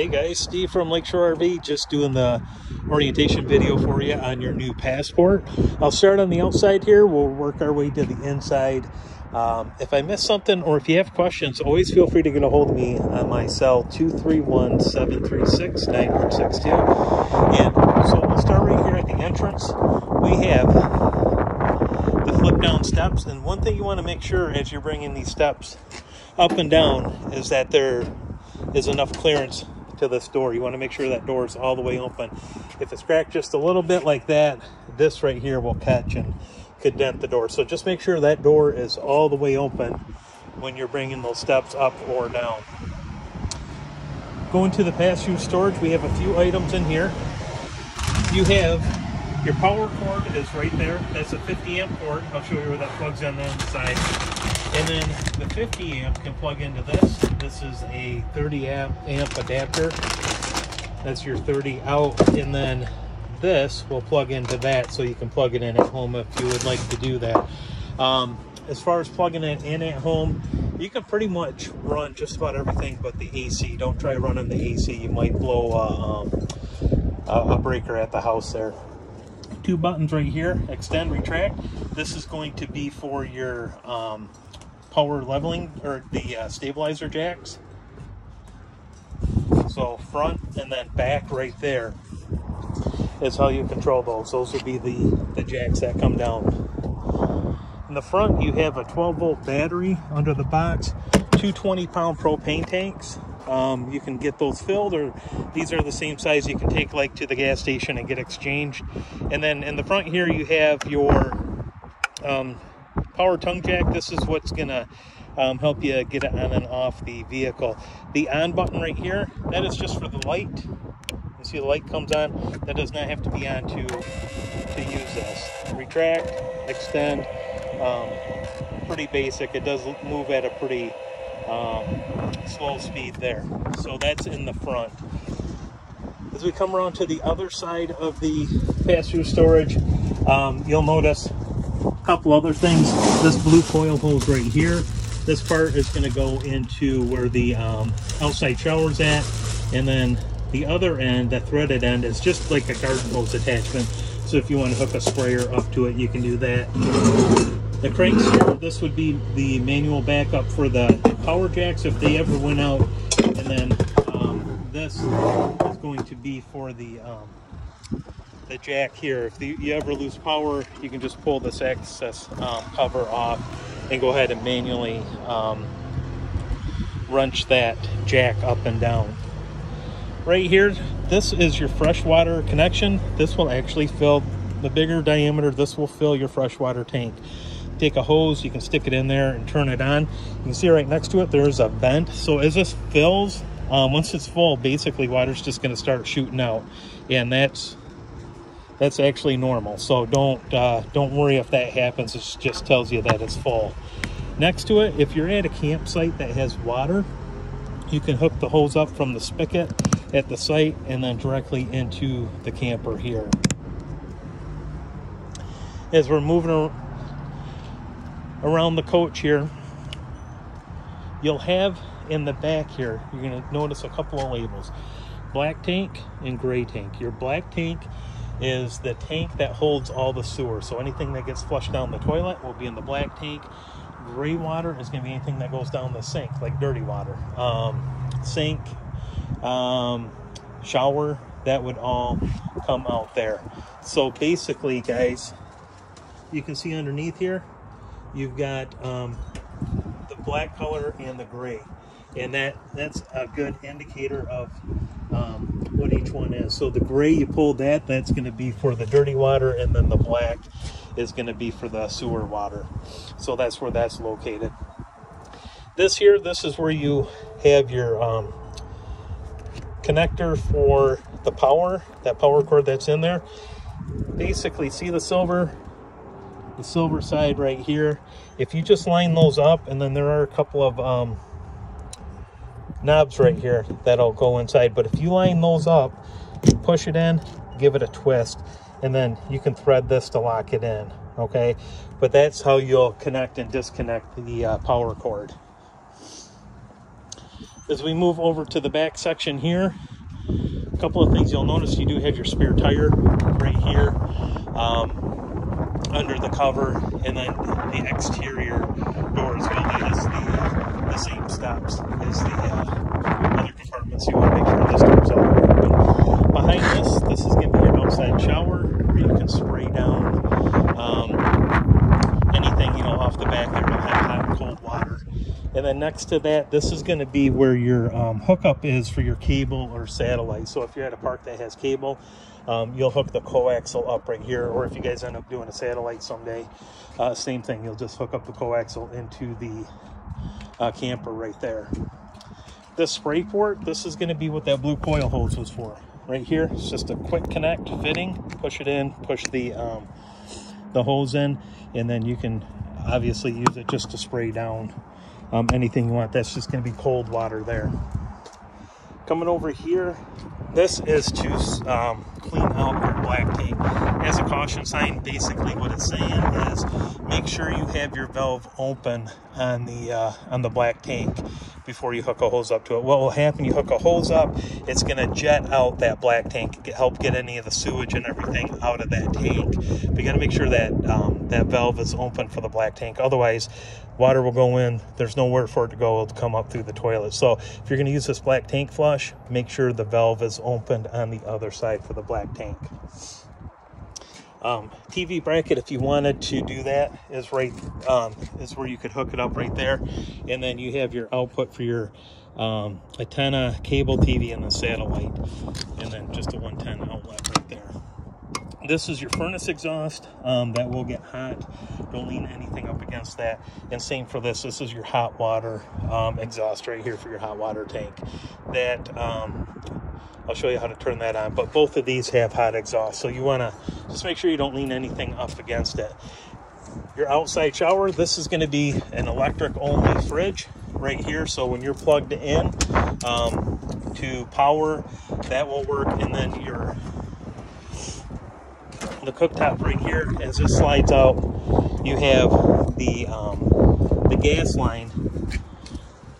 Hey guys, Steve from Lakeshore RV, just doing the orientation video for you on your new Passport. I'll start on the outside here, we'll work our way to the inside. Um, if I miss something or if you have questions, always feel free to get a hold of me on my cell 231-736-9162. And so we'll start right here at the entrance. We have the flip down steps and one thing you want to make sure as you're bringing these steps up and down is that there is enough clearance to this door. You want to make sure that door is all the way open. If it's cracked just a little bit like that, this right here will catch and could dent the door. So just make sure that door is all the way open when you're bringing those steps up or down. Going to the pass-through storage, we have a few items in here. You have your power cord is right there. That's a 50 amp cord. I'll show you where that plugs in on the side. And then the 50 amp can plug into this. This is a 30 amp, amp adapter. That's your 30 out. And then this will plug into that so you can plug it in at home if you would like to do that. Um, as far as plugging it in at home, you can pretty much run just about everything but the AC. Don't try running the AC. You might blow a, um, a breaker at the house there two buttons right here extend retract this is going to be for your um, power leveling or the uh, stabilizer jacks. So front and then back right there is how you control those. Those would be the, the jacks that come down. In the front, you have a 12 volt battery under the box, two 20 pound propane tanks. Um, you can get those filled or these are the same size you can take like to the gas station and get exchanged. And then in the front here, you have your um, power tongue jack. This is what's gonna um, help you get it on and off the vehicle. The on button right here, that is just for the light. You see the light comes on. That does not have to be on to, to use this. Retract, extend, um, pretty basic. It does move at a pretty um, slow speed there. So that's in the front. As we come around to the other side of the pass-through storage, um, you'll notice couple other things. This blue coil hose right here, this part is going to go into where the um, outside shower's at. And then the other end, that threaded end, is just like a garden hose attachment. So if you want to hook a sprayer up to it, you can do that. The cranks here, this would be the manual backup for the power jacks if they ever went out. And then um, this is going to be for the um, the jack here. If the, you ever lose power, you can just pull this excess um, cover off and go ahead and manually um, wrench that jack up and down. Right here, this is your freshwater connection. This will actually fill, the bigger diameter, this will fill your freshwater tank. Take a hose, you can stick it in there and turn it on. You can see right next to it, there's a vent. So as this fills, um, once it's full, basically water's just gonna start shooting out. And that's that's actually normal. So don't uh, don't worry if that happens. It just tells you that it's full. Next to it, if you're at a campsite that has water, you can hook the hose up from the spigot at the site and then directly into the camper here. As we're moving around the coach here, you'll have in the back here, you're going to notice a couple of labels. Black tank and gray tank. Your black tank is the tank that holds all the sewer. So anything that gets flushed down the toilet will be in the black tank. Gray water is going to be anything that goes down the sink, like dirty water. Um, sink, um, shower, that would all come out there. So basically, guys, you can see underneath here, you've got um, the black color and the gray. And that, that's a good indicator of um, what each one is. So the gray, you pull that, that's going to be for the dirty water, and then the black is going to be for the sewer water. So that's where that's located. This here, this is where you have your um, connector for the power, that power cord that's in there. Basically, see the silver, the silver side right here. If you just line those up, and then there are a couple of um, knobs right here that'll go inside. But if you line those up, push it in, give it a twist, and then you can thread this to lock it in, okay? But that's how you'll connect and disconnect the uh, power cord. As we move over to the back section here, a couple of things you'll notice you do have your spare tire right here um, under the cover and then the exterior door as well has the, the same stops as the uh, other compartments. You want to make sure this door's all open. Behind this, this is going to be your outside shower where you can spray down um, anything, you know, off the back there. It'll have hot and cold water. And then next to that, this is going to be where your um, hookup is for your cable or satellite. So if you're at a park that has cable, um, you'll hook the coaxial up right here. Or if you guys end up doing a satellite someday, uh, same thing. You'll just hook up the coaxial into the uh, camper right there. This spray port, this is going to be what that blue coil hose was for. Right here, it's just a quick connect fitting. Push it in, push the um, the hose in, and then you can obviously use it just to spray down um, anything you want. That's just going to be cold water there. Coming over here, this is to um, clean out your black tank. As a caution sign, basically what it's saying is make sure you have your valve open on the uh, on the black tank before you hook a hose up to it. What will happen, you hook a hose up, it's going to jet out that black tank, help get any of the sewage and everything out of that tank. But you got to make sure that um, that valve is open for the black tank. Otherwise, water will go in. There's nowhere for it to go. It'll come up through the toilet. So if you're going to use this black tank flush, make sure the valve is opened on the other side for the black tank. Um, TV bracket, if you wanted to do that, is right um, is where you could hook it up right there, and then you have your output for your um, antenna, cable TV, and the satellite, and then just a 110 outlet right there. This is your furnace exhaust um, that will get hot. Don't lean anything up against that. And same for this. This is your hot water um, exhaust right here for your hot water tank. That um, I'll show you how to turn that on. But both of these have hot exhaust. So you want to just make sure you don't lean anything up against it. Your outside shower, this is going to be an electric only fridge right here. So when you're plugged in um, to power, that will work. And then your the cooktop right here, as it slides out, you have the um, the gas line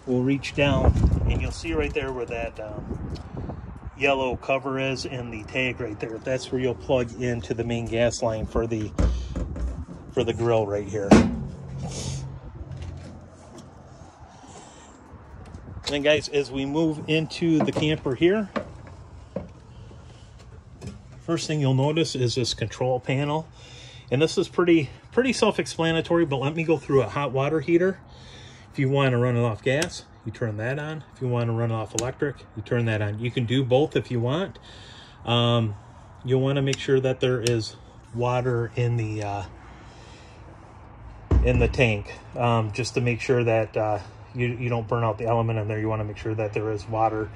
will reach down, and you'll see right there where that um, yellow cover is and the tag right there. That's where you'll plug into the main gas line for the for the grill right here. And then guys, as we move into the camper here, first thing you'll notice is this control panel. And this is pretty pretty self-explanatory, but let me go through a hot water heater. If you want to run it off gas, you turn that on. If you want to run it off electric, you turn that on. You can do both if you want. Um, you'll want to make sure that there is water in the uh, in the tank, um, just to make sure that uh, you, you don't burn out the element in there. You want to make sure that there is water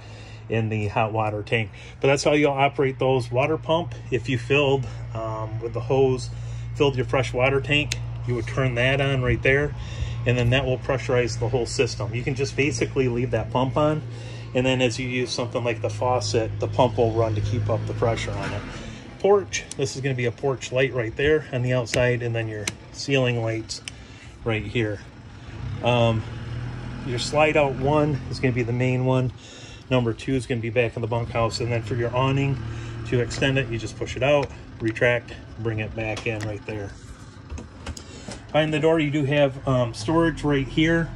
in the hot water tank. But that's how you'll operate those water pump. If you filled um, with the hose, filled your fresh water tank, you would turn that on right there and then that will pressurize the whole system. You can just basically leave that pump on and then as you use something like the faucet, the pump will run to keep up the pressure on it. Porch, this is going to be a porch light right there on the outside and then your ceiling lights right here. Um, your slide out one is going to be the main one. Number two is going to be back in the bunkhouse. And then for your awning, to extend it, you just push it out, retract, bring it back in right there. Behind the door, you do have um, storage right here.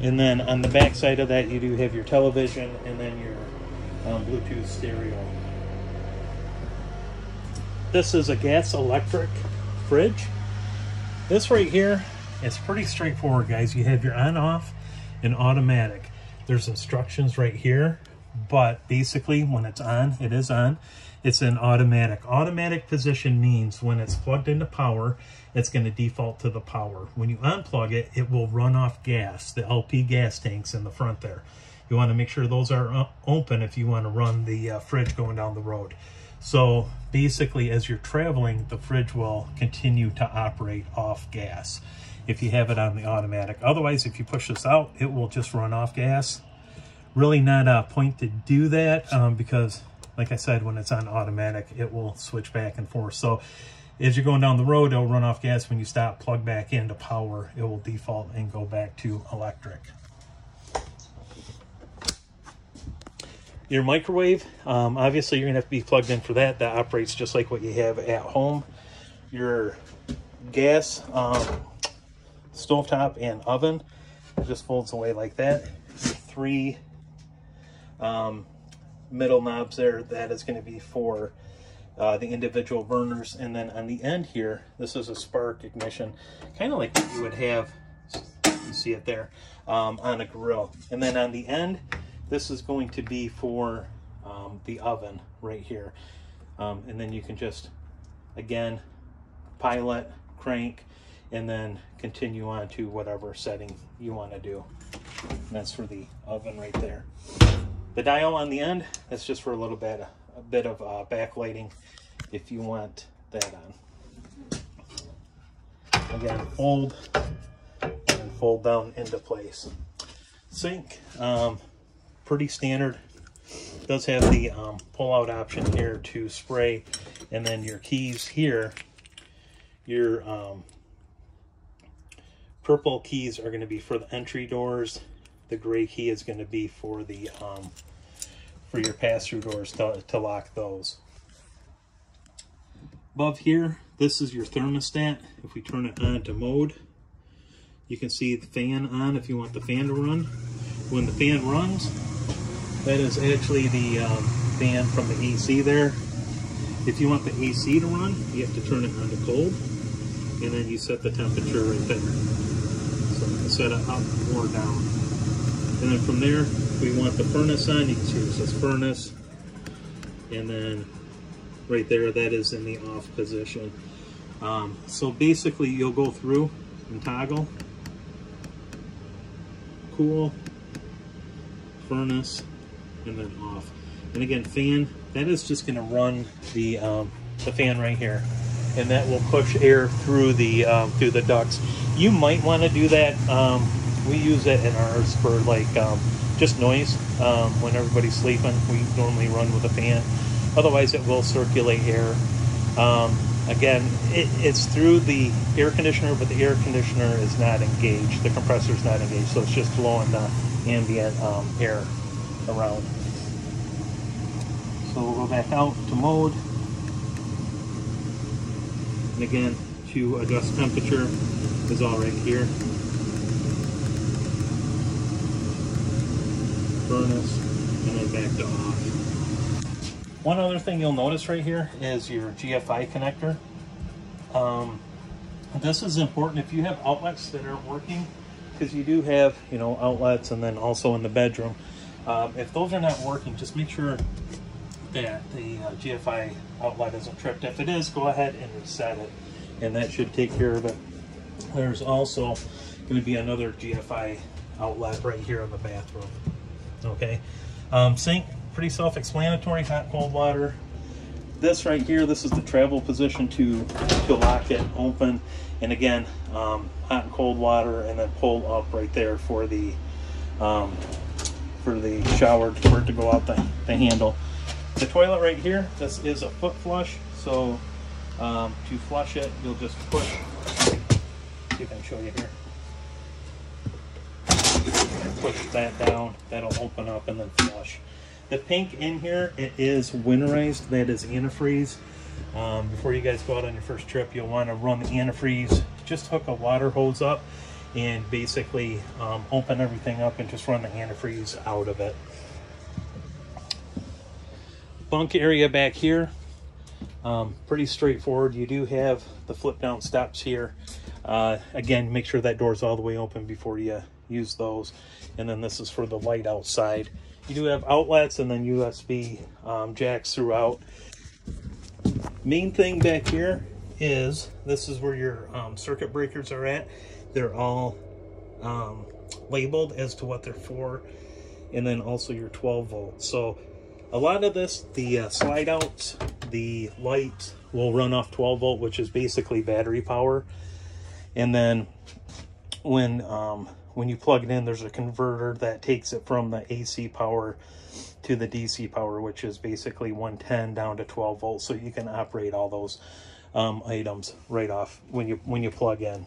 And then on the back side of that, you do have your television and then your um, Bluetooth stereo. This is a gas electric fridge. This right here is pretty straightforward, guys. You have your on off and automatic. There's instructions right here, but basically when it's on, it is on. It's an automatic. Automatic position means when it's plugged into power, it's going to default to the power. When you unplug it, it will run off gas, the LP gas tanks in the front there. You want to make sure those are uh, open if you want to run the uh, fridge going down the road. So basically, as you're traveling, the fridge will continue to operate off gas if you have it on the automatic. Otherwise, if you push this out, it will just run off gas. Really not a point to do that um, because, like I said, when it's on automatic, it will switch back and forth. So as you're going down the road, it'll run off gas. When you stop, plug back into power, it will default and go back to electric. Your microwave, um, obviously you're gonna have to be plugged in for that. That operates just like what you have at home. Your gas, um, stovetop and oven, it just folds away like that. Three um, middle knobs there, that is gonna be for uh, the individual burners. And then on the end here, this is a spark ignition, kind of like what you would have, you see it there, um, on a grill. And then on the end, this is going to be for um, the oven right here. Um, and then you can just, again, pilot, crank, and then continue on to whatever setting you want to do. That's for the oven right there. The dial on the end, that's just for a little bit, a bit of uh, backlighting if you want that on. Again, fold and fold down into place. Sink, um, pretty standard. Does have the um, pull-out option here to spray, and then your keys here, your um, purple keys are going to be for the entry doors. The gray key is going to be for the um, for your pass-through doors to, to lock those. Above here, this is your thermostat. If we turn it on to mode, you can see the fan on if you want the fan to run. When the fan runs, that is actually the um, fan from the AC there. If you want the AC to run, you have to turn it on to cold, and then you set the temperature right there. So you can set it up or down. And then from there, we want the furnace on, you can see it says furnace, and then right there, that is in the off position. Um, so basically, you'll go through and toggle, cool, furnace, and then off. And again, fan, that is just going to run the um, the fan right here, and that will push air through the um, through the ducts. You might want to do that. Um, we use it in ours for like um, just noise um, when everybody's sleeping. We normally run with a fan. Otherwise, it will circulate air. Um, again, it, it's through the air conditioner, but the air conditioner is not engaged. The compressor is not engaged, so it's just blowing the ambient air around. So we'll go back out to mode. And again, to adjust temperature is all right here. Furnace, and then back to off. One other thing you'll notice right here is your GFI connector. Um, this is important if you have outlets that aren't working, because you do have, you know, outlets and then also in the bedroom. Um, if those are not working, just make sure that the uh, GFI outlet isn't tripped. If it is, go ahead and reset it, and that should take care of it. There's also going to be another GFI outlet right here in the bathroom. Okay, um, sink, pretty self-explanatory, hot, cold water. This right here, this is the travel position to, to lock it open. And again, um, hot and cold water and then pull up right there for the um, for the shower for it to go out the, the handle. The toilet right here, this is a foot flush. So um, to flush it, you'll just push. See if I can show you here. Push that down, that'll open up and then flush. The pink in here, it is winterized, that is antifreeze. Um, before you guys go out on your first trip, you'll want to run the antifreeze. Just hook a water hose up and basically um, open everything up and just run the antifreeze out of it. Bunk area back here, um, pretty straightforward. You do have the flip down steps here. Uh, again, make sure that door's all the way open before you use those. And then this is for the light outside. You do have outlets and then USB um, jacks throughout. Main thing back here is this is where your um, circuit breakers are at. They're all um, labeled as to what they're for, and then also your 12 volts. So a lot of this, the uh, slide outs, the light will run off 12 volt, which is basically battery power. And then when um, when you plug it in, there's a converter that takes it from the AC power to the DC power, which is basically 110 down to 12 volts. So you can operate all those um, items right off when you when you plug in.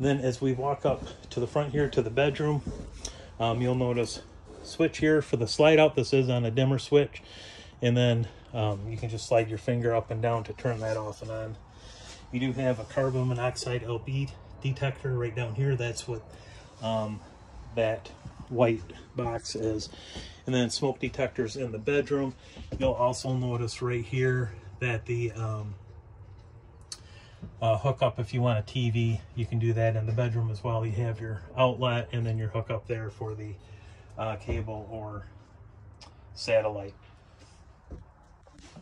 Then as we walk up to the front here to the bedroom, Um, you'll notice switch here for the slide out. This is on a dimmer switch. And then um, you can just slide your finger up and down to turn that off and on. You do have a carbon monoxide LP detector right down here. That's what um, that white box is. And then smoke detectors in the bedroom. You'll also notice right here that the um, uh, hookup, if you want a TV, you can do that in the bedroom as well. You have your outlet and then your hookup there for the uh, cable or satellite.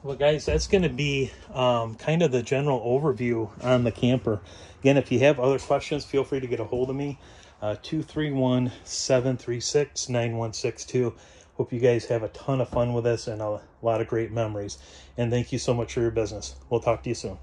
Well, guys, that's going to be um, kind of the general overview on the camper. Again, if you have other questions, feel free to get a hold of me. Uh, 231-736-9162. Hope you guys have a ton of fun with this and a lot of great memories. And thank you so much for your business. We'll talk to you soon.